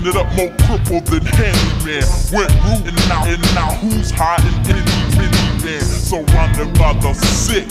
ended up more crippled than handyman. Went root and now, and now who's hiding in the minivan? Surrounded by the sick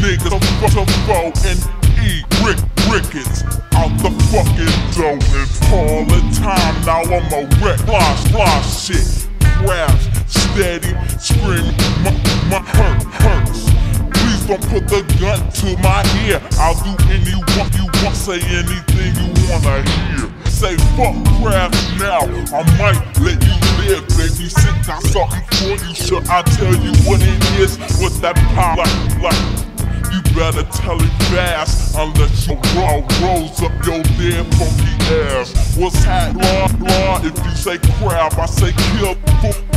niggas, to foe and E. Rick Ricketts out the fucking dough. And all the time, now I'm a wreck. Flash, flash shit. Crabs, steady, screaming, my, my hurt, hurts. Please don't put the gun to my ear. I'll do any what you want, say anything you wanna hear. Say fuck crabs now, I might let you live, baby. Sit down, something for you. Should I tell you what it is? What that power like? like you better tell it fast, unless you roll, rolls up your dead funky ass. What's happening, Law, law, if you say crab, I say kill,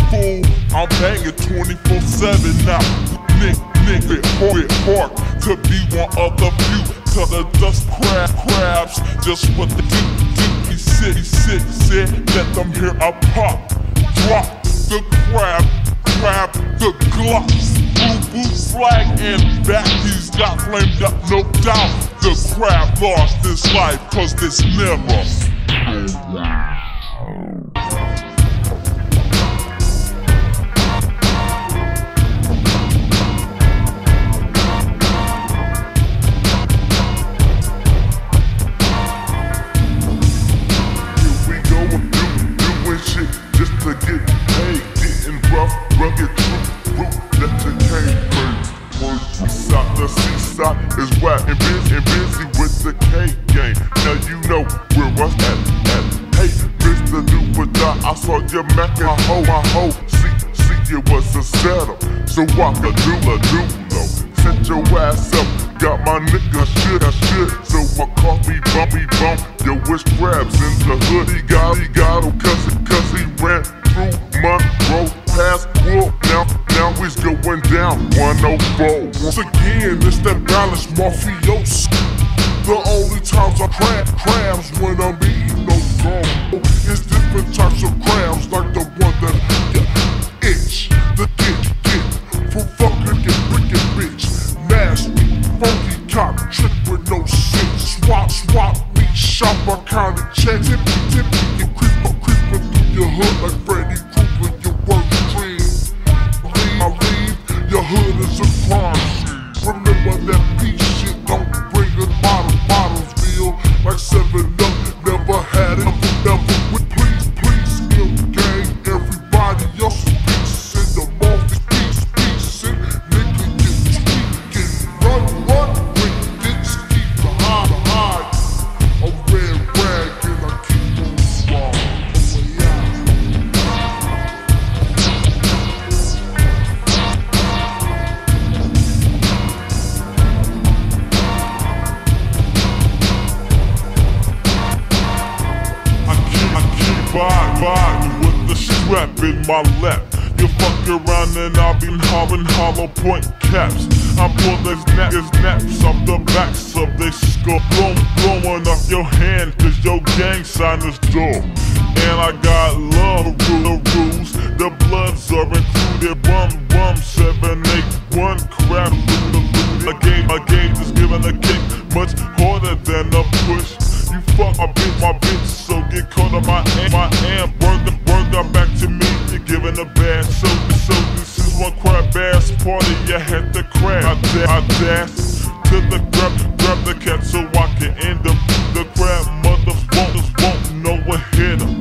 fool. I'm banging 24-7 now. Nick, nigga, with heart to be one of the few. To the dust crab, crabs, just what they do, do. Sit, sit, sit, let them hear a pop. Drop the crab, grab the glock blue flag and back he's got flamed up, no doubt. The crab lost his life, cause this never. Seaside is wet and busy, and busy with the K game. Now you know where I at. at. Hey, Mr. Duper, I saw your Mac and hoe, my hoe. See, see, it was a setup, so I could do a do. Set your ass up, got my nigga shit, I shit. So I call me bumpy bump. Yo, wish crabs in the hood. He got, he got him, cause, cause he ran through going down 104. Once again, it's that balance mafioso. The only times I crab crabs when I'm eating no gold. It's different types of crabs, like the one that yeah, itch, the dick get for fucking get wicked bitch. Nasty, funky cop, trick with no shit. Swap, swap, me, shop, I kinda check. Tippy, tippy, Bye, bye, with the strap in my lap. You fuck around and I'll be hollering hollow point caps. I pull these naps, naps off the backs of they skull. Blow, blowing off your hand, cause your gang sign is door. And I got love, the rules, the bloods are included. Bum, bum, 781, crap, loot, loot. A game, a game is giving a kick, much harder than a push. You fuck my bitch, my bitch, so get caught on my amp, my amp. Word them, word them back to me, you're giving a bad so, so this is one crab ass party, you had to crab. I, da I dash to the grab, grab the cat so I can end them. The crab mothers won't, know what hit them.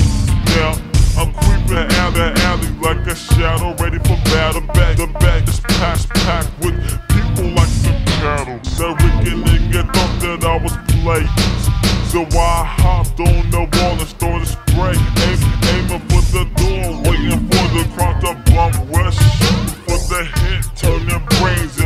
Now, I'm creeping out the alley like a shadow, ready for battle. Back the back is packed, packed with people like some cattle. That wicked nigga thought that I was playing. So I hopped on the wall and started spray. Aim, aiming for the door, waiting for the crowd to bump rush. For the hit, turning brains.